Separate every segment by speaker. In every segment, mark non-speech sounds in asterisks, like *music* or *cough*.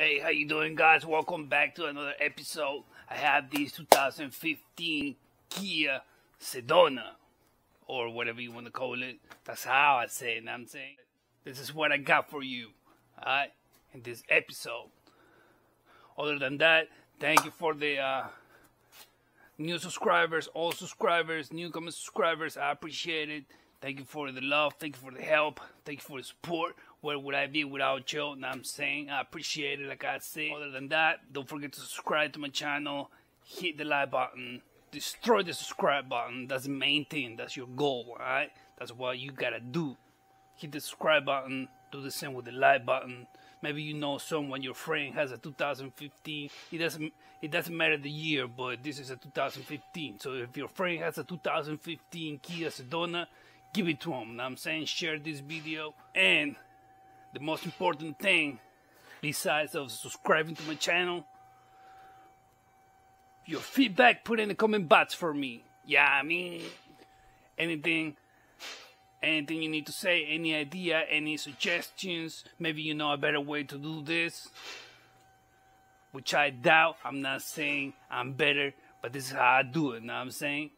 Speaker 1: Hey, how you doing, guys? Welcome back to another episode. I have this 2015 Kia Sedona, or whatever you want to call it. That's how I say it. I'm saying this is what I got for you, alright, in this episode. Other than that, thank you for the uh, new subscribers, all subscribers, newcomer subscribers. I appreciate it. Thank you for the love. Thank you for the help. Thank you for the support. Where would I be without you? Now I'm saying I appreciate it. Like I say. Other than that, don't forget to subscribe to my channel. Hit the like button. Destroy the subscribe button. That's the main thing. That's your goal. Alright. That's what you gotta do. Hit the subscribe button. Do the same with the like button. Maybe you know someone your friend has a 2015. It doesn't it doesn't matter the year, but this is a 2015. So if your friend has a 2015 Kia Sedona, give it to them. Now I'm saying share this video and the most important thing besides of subscribing to my channel. Your feedback put in the comment box for me. Yeah i mean anything anything you need to say any idea any suggestions maybe you know a better way to do this which i doubt. I'm not saying i'm better but this is how i do it know what i'm saying?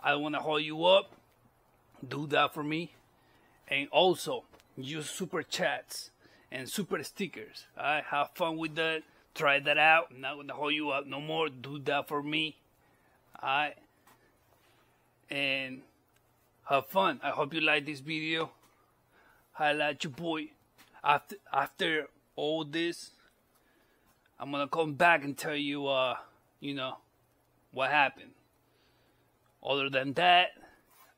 Speaker 1: I don't want to hold you up do that for me. And also use super chats and super stickers. Alright, have fun with that. Try that out. I'm not gonna hold you up no more. Do that for me. Alright. And have fun. I hope you like this video. Highlight like your boy. After after all this, I'm gonna come back and tell you uh, you know, what happened. Other than that,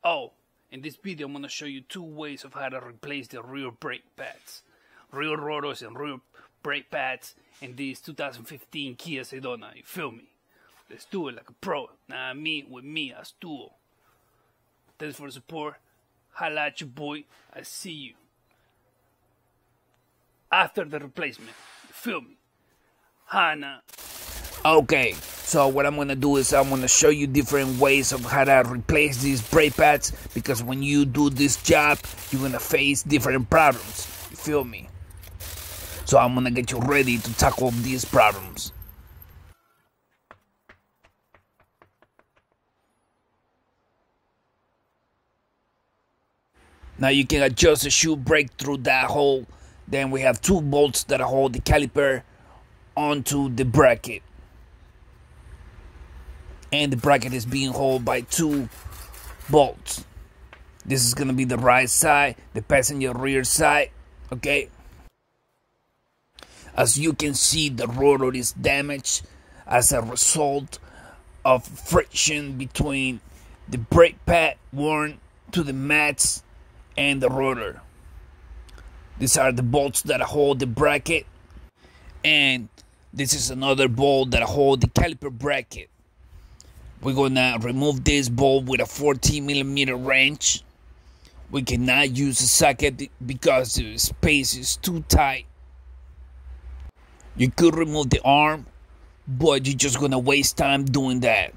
Speaker 1: oh, in this video, I'm to show you two ways of how to replace the rear brake pads. Rear rotors and rear brake pads in this 2015 Kia Sedona. You feel me? Let's do it like a pro. Now me with me, Axtuo. Thanks for the support. Highlight your boy. I see you. After the replacement. You feel me? Hana.
Speaker 2: Okay, so what I'm gonna do is I'm gonna show you different ways of how to replace these brake pads because when you do this job, you're gonna face different problems. You feel me? So I'm gonna get you ready to tackle these problems. Now you can adjust the shoe brake through that hole. Then we have two bolts that hold the caliper onto the bracket and the bracket is being held by two bolts. This is gonna be the right side, the passenger rear side, okay? As you can see, the rotor is damaged as a result of friction between the brake pad worn to the mats and the rotor. These are the bolts that hold the bracket, and this is another bolt that hold the caliper bracket. We're gonna remove this bulb with a 14 millimeter wrench. We cannot use a socket because the space is too tight. You could remove the arm, but you're just gonna waste time doing that.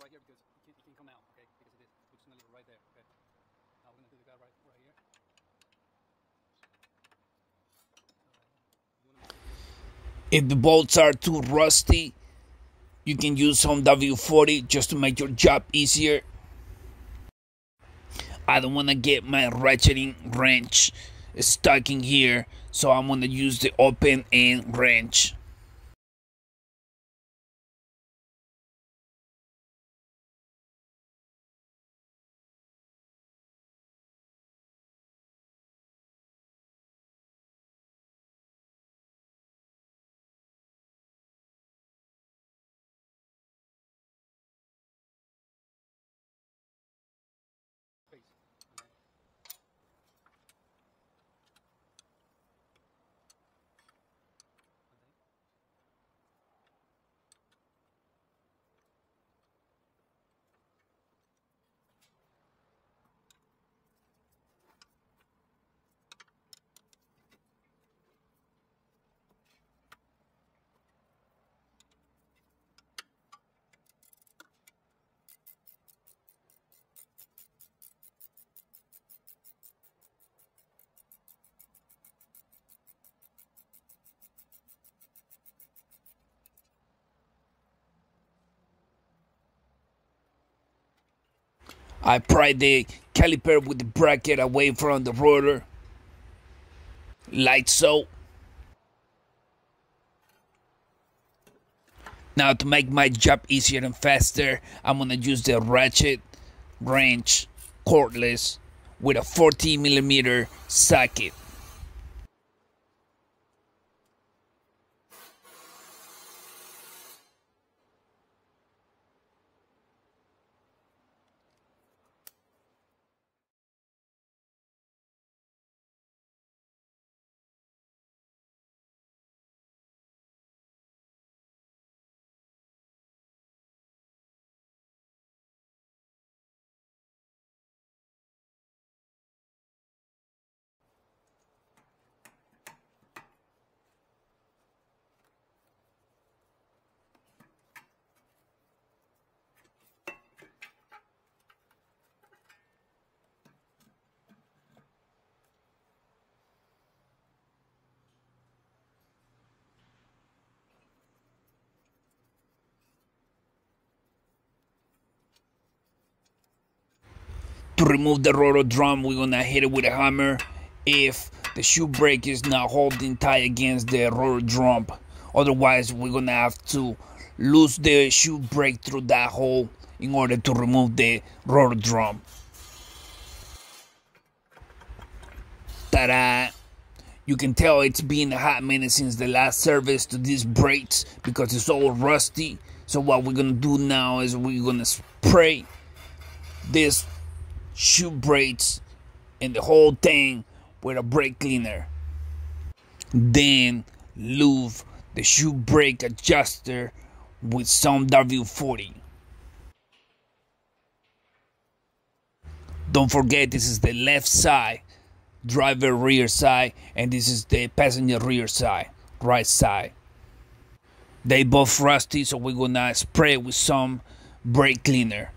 Speaker 1: Right here because it can, it can come out, okay? Because it is. Just gonna leave right there, okay? Now we're gonna do the guy right, right here.
Speaker 2: If the bolts are too rusty,
Speaker 1: you can use some W40 just to make your job easier. I don't want to get my ratcheting wrench stuck in here, so I'm going to use the open end wrench. I pry the caliper with the bracket away from the rotor. Like so. Now to make my job easier and faster, I'm gonna use the ratchet wrench cordless with a 14 millimeter socket. To remove the rotor drum we're gonna hit it with a hammer. If the shoe brake is not holding tight against the rotor drum otherwise we're gonna have to lose the shoe brake through that hole in order to remove the rotor drum. Ta-da! You can tell it's been a hot minute since the last service to these brakes because it's all rusty. So what we're gonna do now is we're gonna spray this shoe brakes and the whole thing with a brake cleaner. Then lube the shoe brake adjuster with some W40. Don't forget this is the left side, driver rear side, and this is the passenger rear side, right side. They both rusty, so we're gonna spray with some brake cleaner.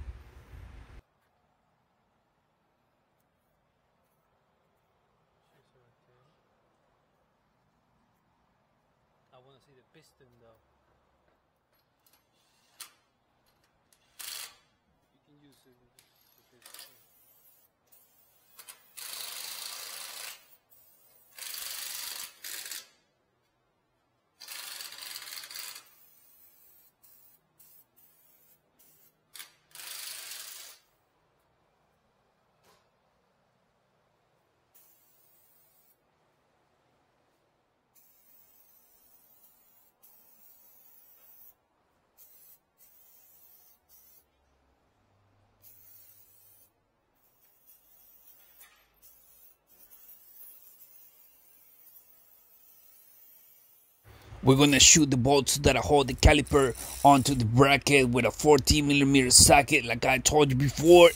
Speaker 1: We're gonna shoot the bolts that hold the caliper onto the bracket with a 14 millimeter socket like I told you before.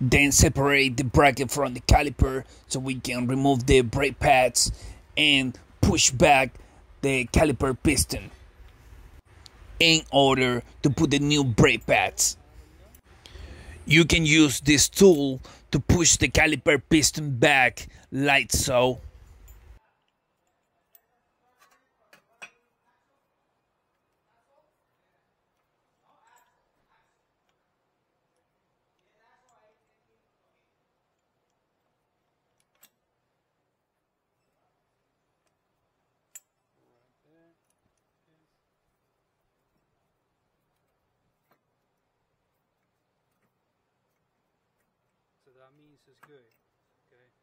Speaker 1: Then separate the bracket from the caliper so we can remove the brake pads and push back the caliper piston in order to put the new brake pads. You can use this tool to push the caliper piston back like so.
Speaker 3: means it's good. Okay.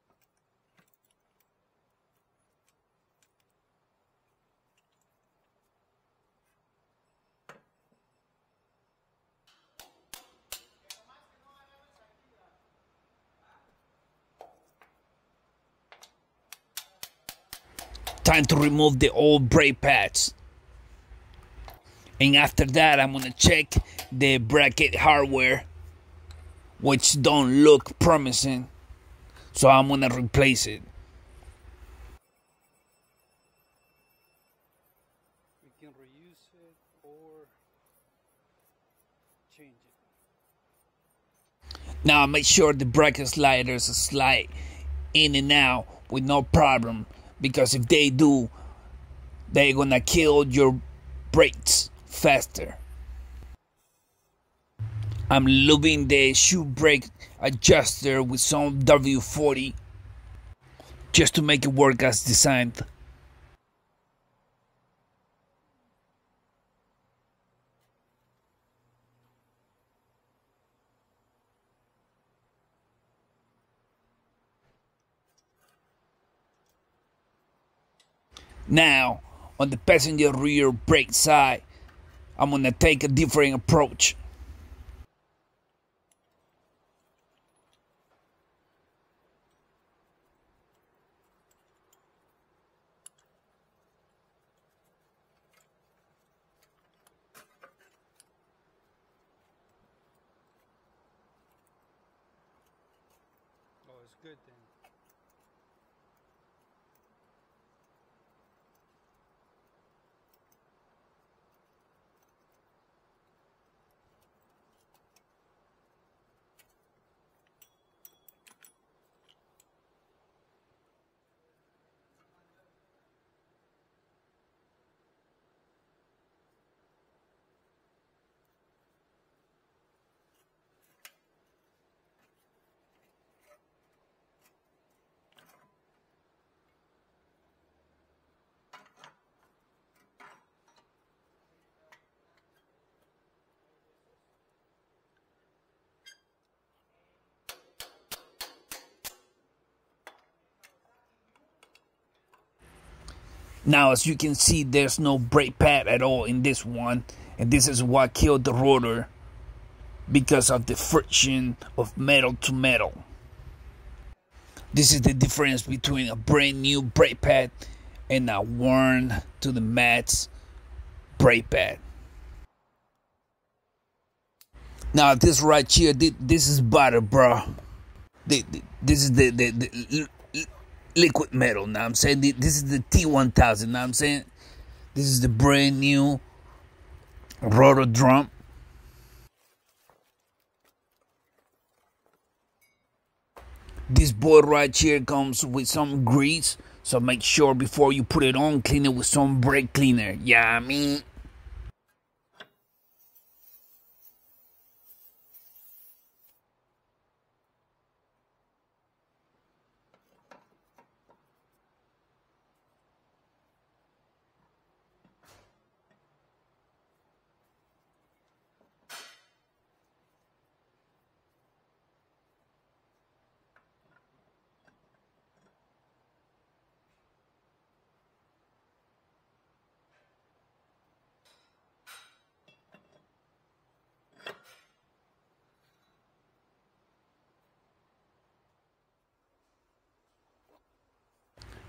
Speaker 1: Time to remove the old brake pads. And after that, I'm gonna check the bracket hardware, which don't look promising. So I'm gonna replace it.
Speaker 3: We can reuse it or change it.
Speaker 1: Now make sure the bracket sliders slide in and out with no problem because if they do, they're gonna kill your brakes faster. I'm lubing the shoe brake adjuster with some W40 just to make it work as designed. Now, on the passenger rear brake side, I'm gonna take a different approach. Now, as you can see, there's no brake pad at all in this one, and this is what killed the rotor because of the friction of metal to metal. This is the difference between a brand new brake pad and a worn to the mats brake pad. Now, this right here, this is butter, bro. This is the, the, the liquid metal. Now I'm saying this is the T1000. Now I'm saying this is the brand new rotor drum. This boy right here comes with some grease, so make sure before you put it on, clean it with some brake cleaner. Yeah, I mean.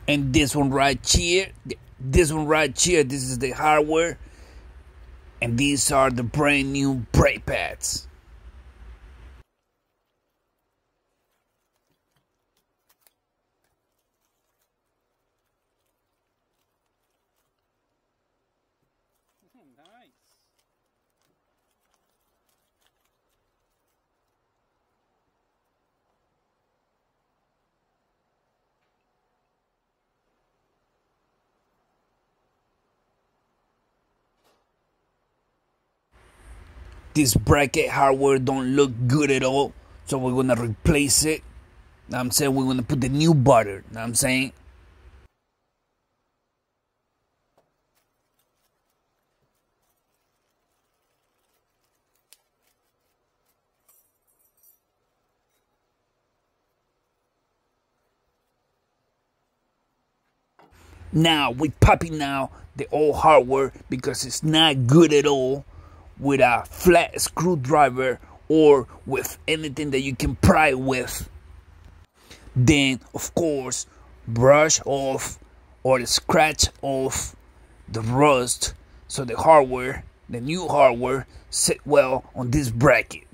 Speaker 1: And this one right here this one right here this is the hardware. And these are the brand new brake pads this bracket hardware don't look good at all. So we're gonna replace it. I'm saying? We're gonna put the new butter. I'm saying? Now, we popping now the old hardware because it's not good at all with a flat screwdriver or with anything that you can pry with. Then of course brush off or scratch off the rust so the hardware, the new hardware, sit well on this bracket.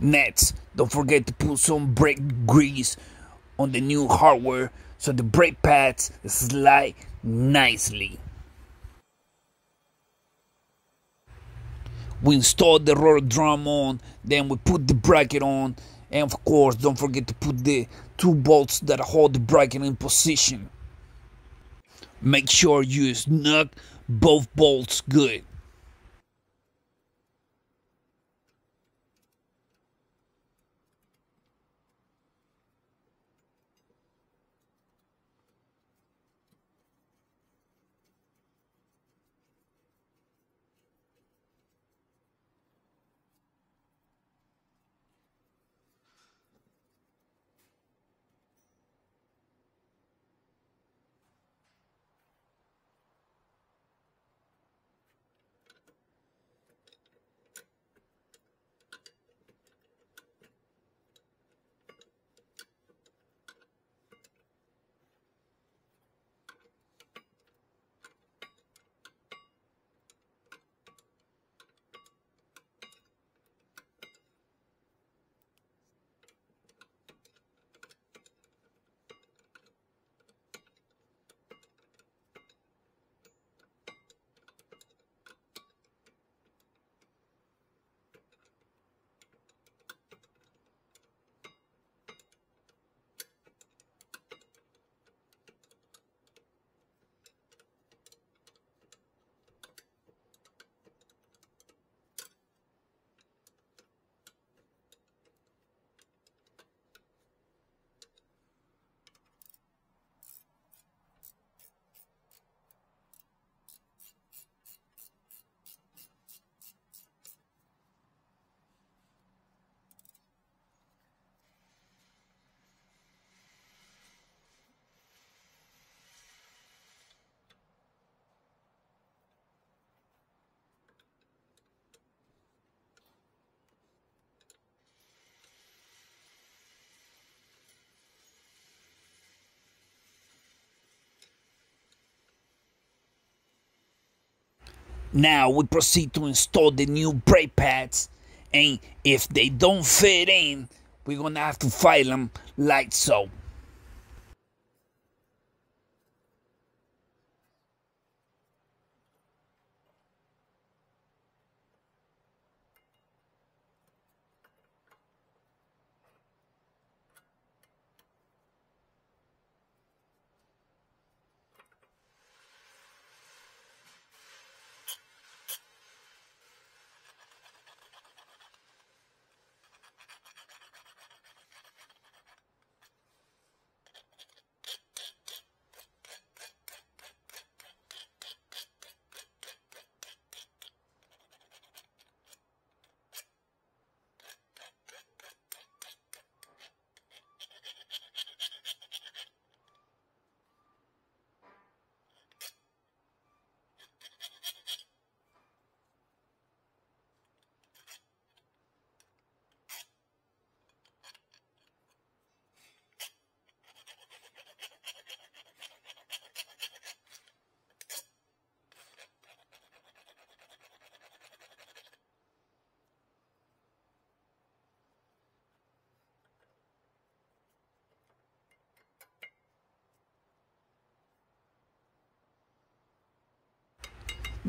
Speaker 1: Next, don't forget to put some brake grease on the new hardware so the brake pads slide nicely. We installed the rotor drum on, then we put the bracket on, and of course don't forget to put the two bolts that hold the bracket in position. Make sure you snug both bolts good. Now we proceed to install the new brake pads, and if they don't fit in, we're gonna have to file them like so.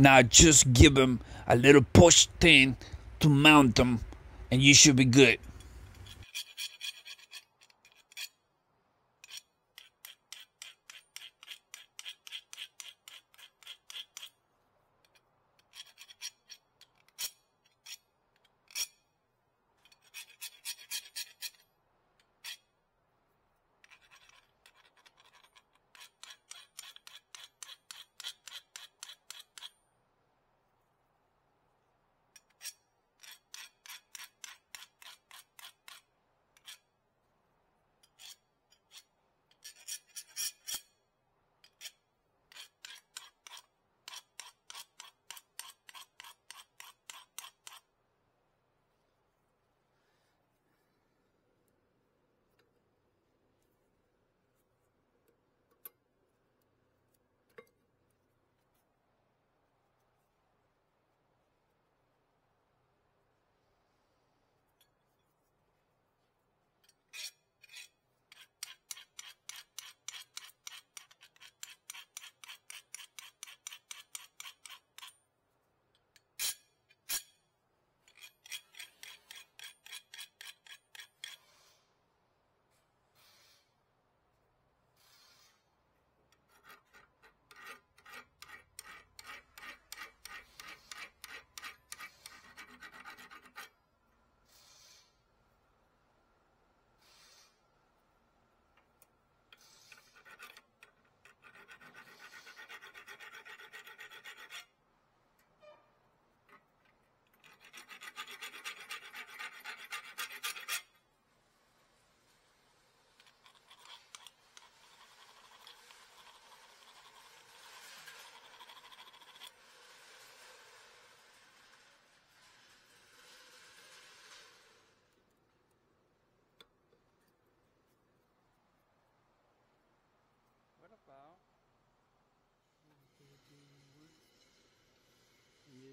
Speaker 1: Now just give them a little push thing to mount them, and you should be good.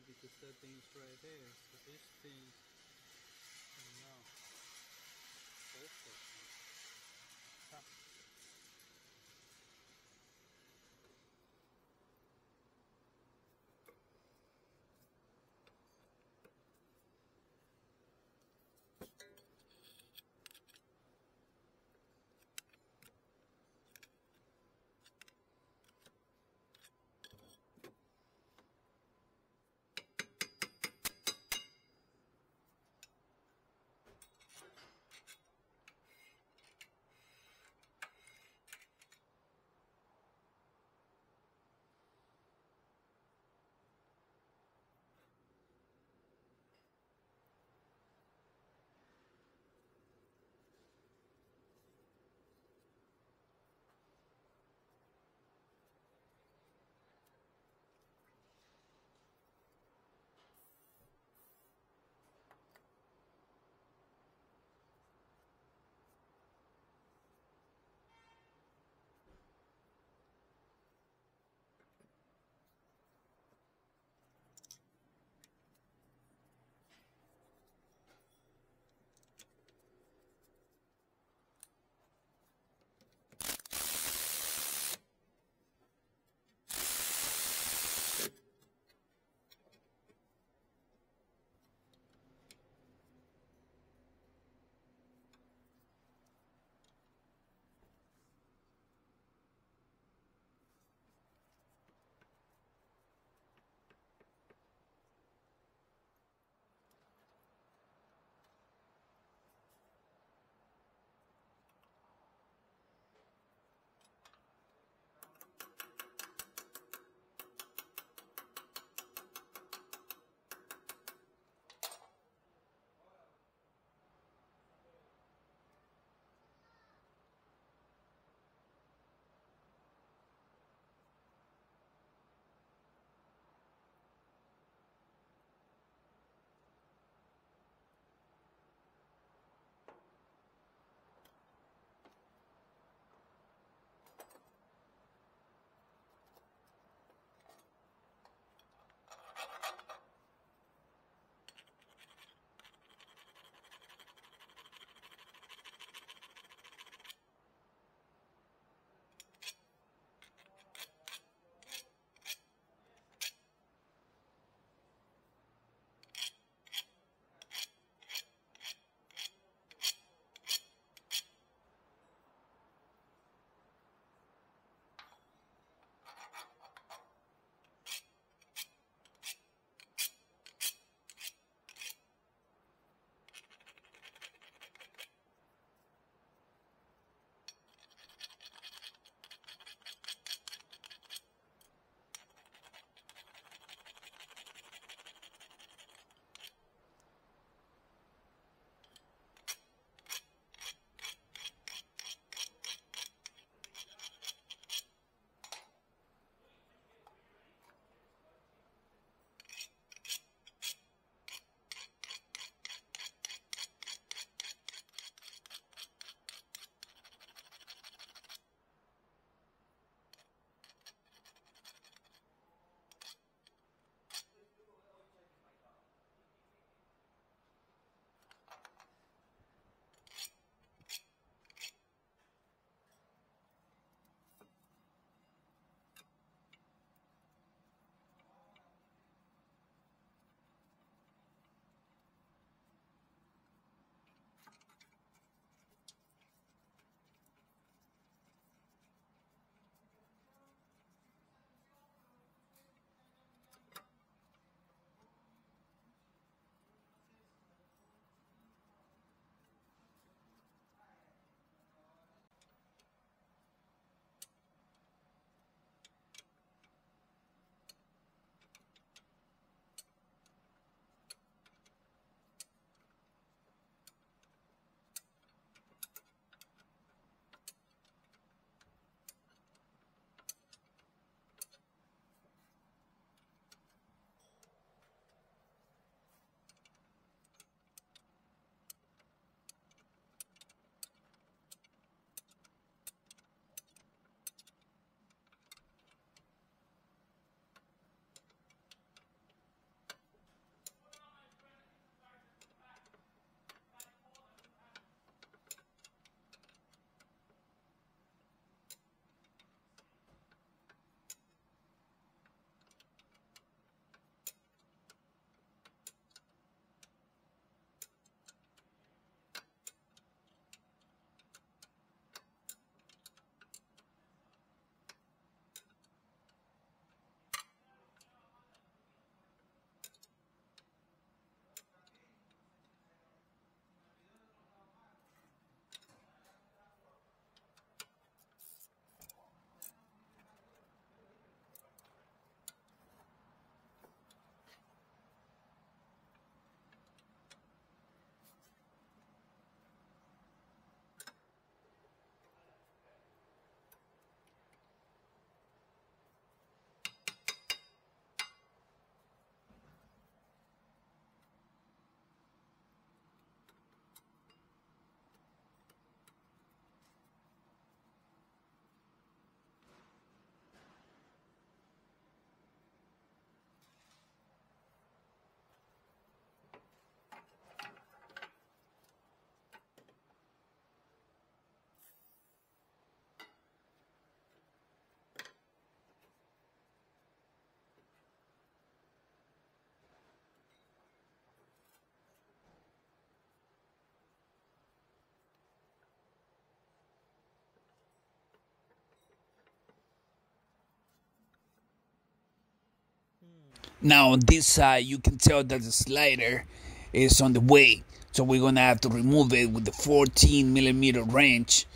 Speaker 3: Because that thing's right there. So this thing,
Speaker 4: Now on this side, you can tell that the slider is on the way. So we're gonna have to remove it with the 14 millimeter wrench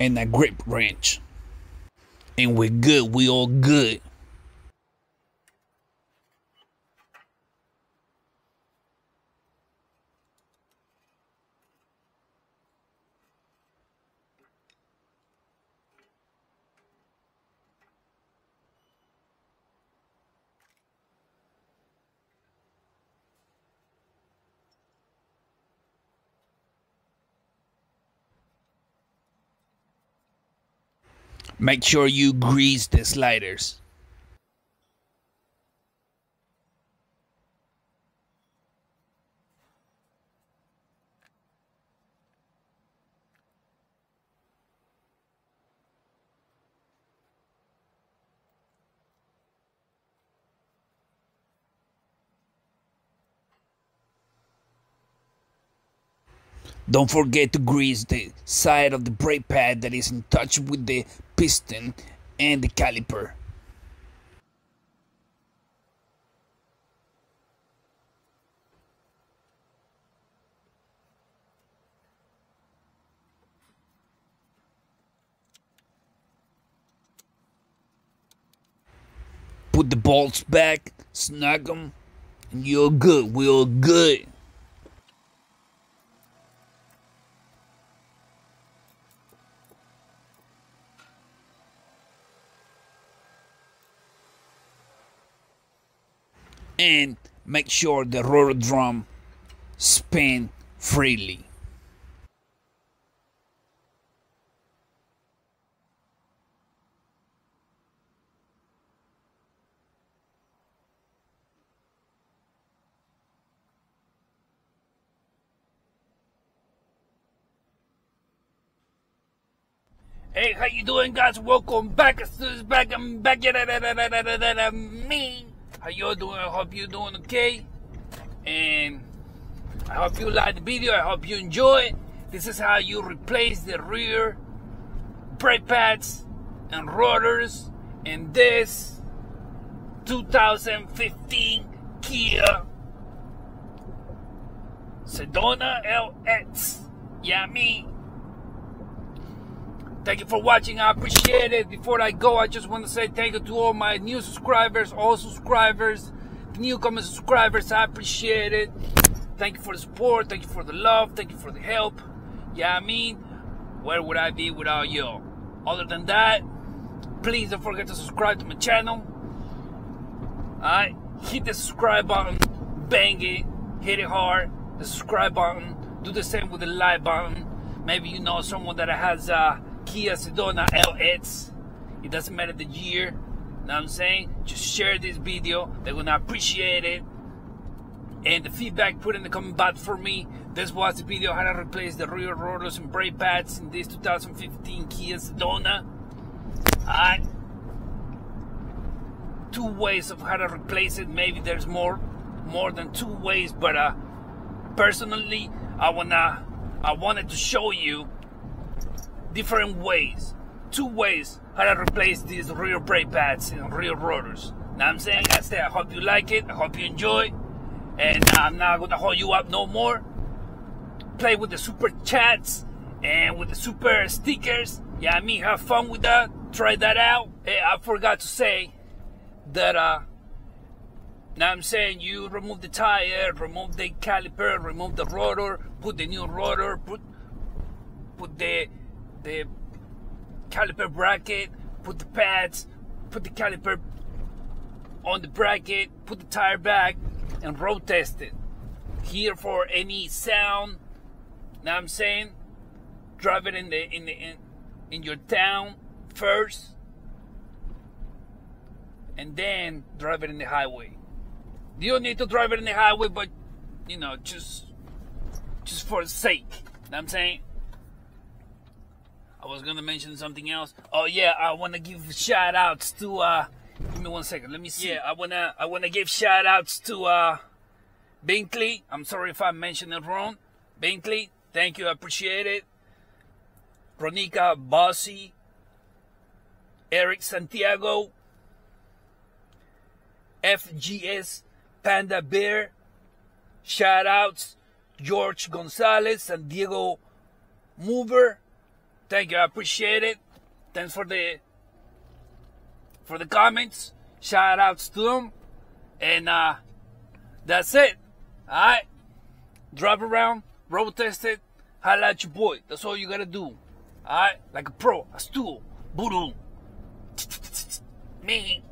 Speaker 4: and a grip wrench. And we're good, we all good. Make sure you grease the sliders. Don't forget to grease the side of the brake pad that is in touch with the piston and the caliper. Put the bolts back, snug them, and you're good. We're good. And make sure the rotor drum spin freely.
Speaker 1: Hey, how you doing, guys? Welcome back. It's back. I'm back. Me. How you doing? I hope you're doing okay. And I hope you like the video. I hope you enjoy it. This is how you replace the rear brake pads and rotors in this 2015 Kia Sedona LX. Yeah. Thank you for watching. I appreciate it. Before I go, I just want to say thank you to all my new subscribers, all subscribers, newcomer subscribers. I appreciate it. Thank you for the support. Thank you for the love. Thank you for the help. Yeah, I mean, where would I be without you? Other than that, please don't forget to subscribe to my channel. Alright, hit the subscribe button, bang it, hit it hard. The subscribe button. Do the same with the like button. Maybe you know someone that has uh, Kia Sedona LX. It doesn't matter the year. Know what I'm saying? Just share this video. They're gonna appreciate it. And the feedback put in the comment box for me. This was the video how to replace the rear rotors and brake pads in this 2015 Kia Sedona. Alright. Two ways of how to replace it. Maybe there's more more than two ways, but uh personally I wanna I wanted to show you different ways, two ways how to replace these rear brake pads and rear rotors. Now I'm saying, I say I hope you like it, I hope you enjoy, and I'm not gonna hold you up no more. Play with the super chats and with the super stickers. Yeah, I mean, have fun with that. Try that out. Hey, I forgot to say that uh now I'm saying you remove the tire, remove the caliper, remove the rotor, put the new rotor, put put the the caliper bracket, put the pads, put the caliper on the bracket, put the tire back, and road test it. Hear for any sound. Now I'm saying, drive it in the in the in, in your town first, and then drive it in the highway. You don't need to drive it in the highway, but you know, just just for the sake. Know what I'm saying. I was gonna mention something else. Oh yeah, I wanna give shout outs to uh give me one second, let me see. Yeah, I wanna I wanna give shout outs to uh Binkley. I'm sorry if I mentioned it wrong. Binkley, thank you, I appreciate it. Ronica Bossy, Eric Santiago, FGS Panda Bear. Shout outs George Gonzalez San Diego Mover. Thank you, I appreciate it. Thanks for the for the comments. Shout outs to them. And uh that's it. Alright. Drive around, road test it, at your boy. That's all you gotta do. Alright? Like a pro, a stool, boodoo. *laughs* Me.